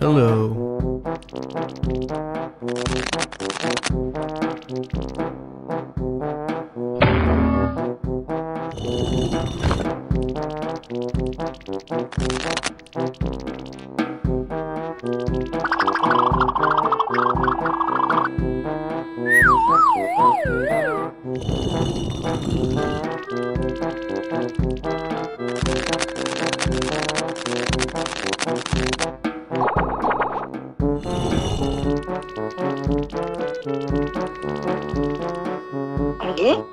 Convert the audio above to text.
Hello. 응?